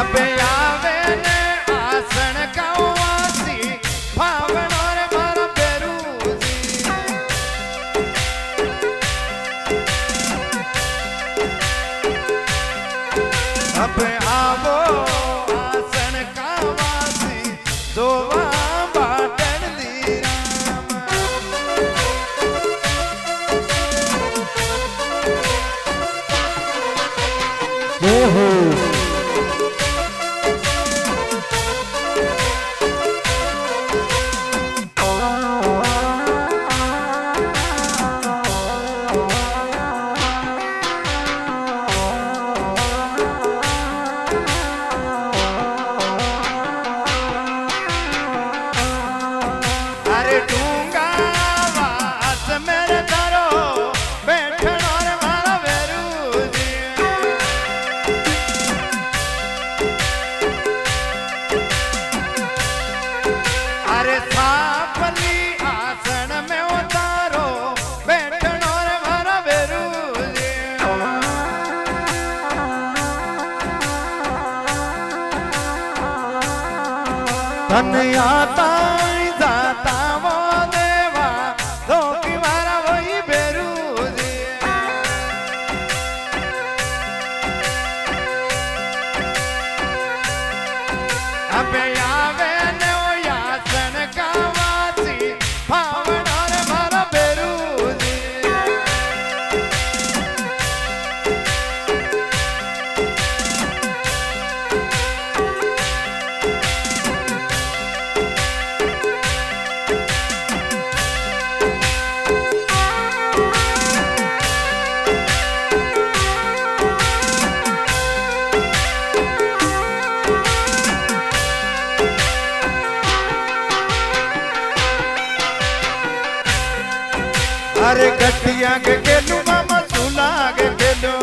આપે આવે ને मन आता अरे गड्डिया के गेलू मामा सुना के गेलू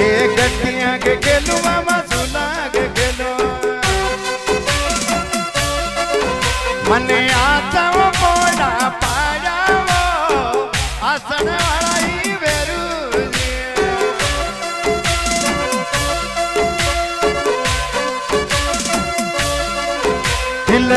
ये गड्डिया के गेलू मामा सुना के गेलू मने आता वो मोड़ा वो आसन वाला ही बेरू दिल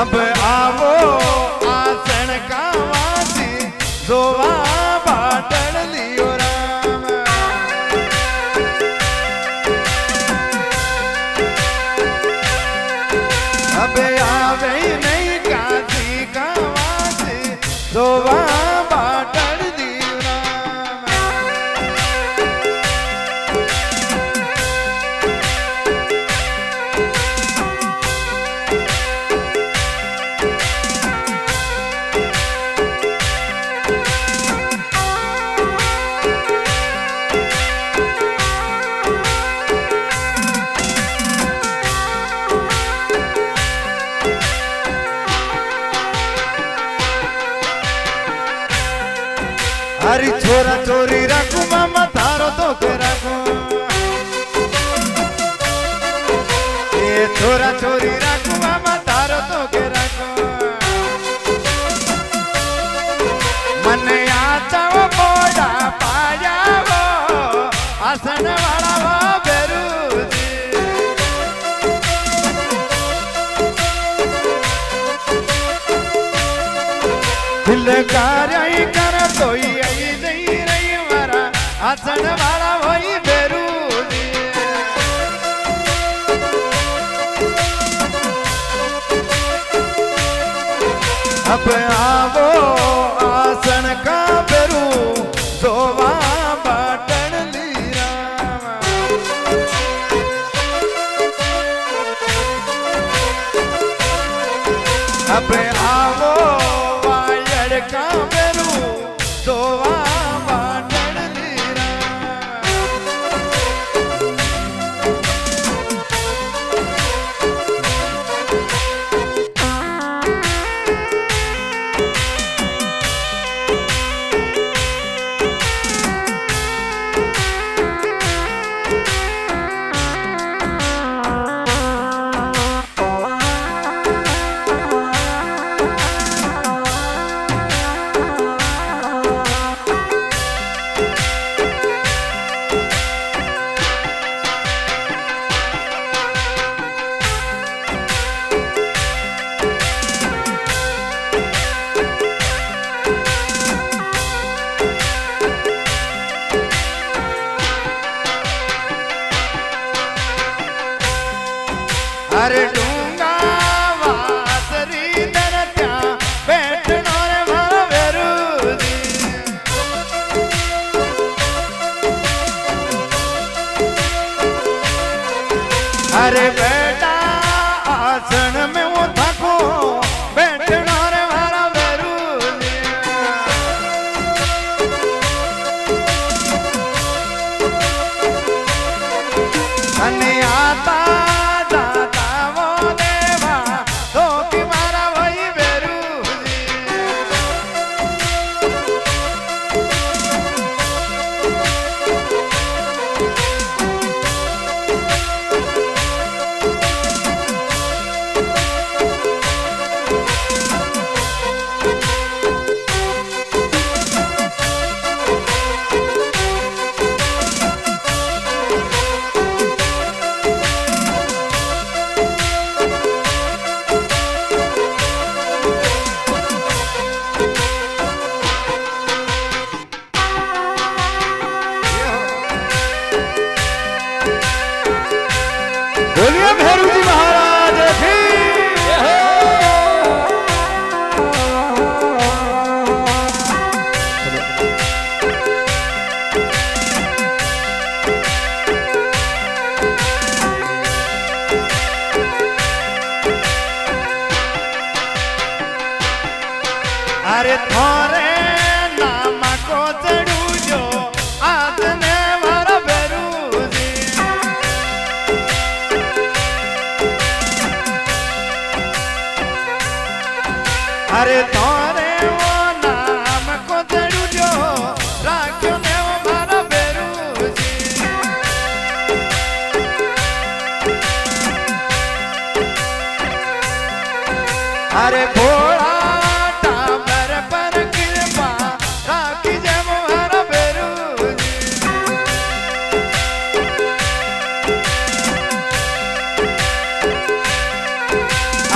અબ આવો. આ સણકાવાથી જોવા પાટણ લિયો રામ. અબ આવે નહીં કાથી કાવાથી જોવા छोरा छोरी रखू, मामा थारो तो ये छोरा छोरी रखू, मामा थारो तो मन आता बोड़ा पाया वो आसन वाला वो बेरू दिल વાસણ વાળા આપણે આ अरे बेटा અરે થોરે નામ કો ચડું જો આજને મારા ભેરુજી અરે તોરે ઓ નામ કો ચડું જો રાખ્યો ને મારા ભોળા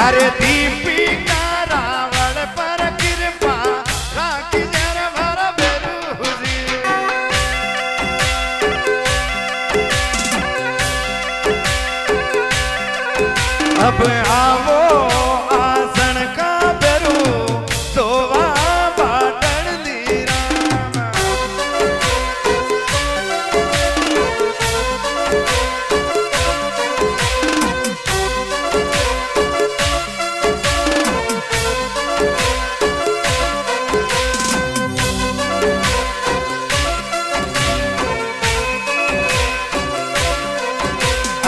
अरे दीपिका रावण पर कृपा राखी जरा भर बेरूरी अब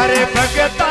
अरे भगता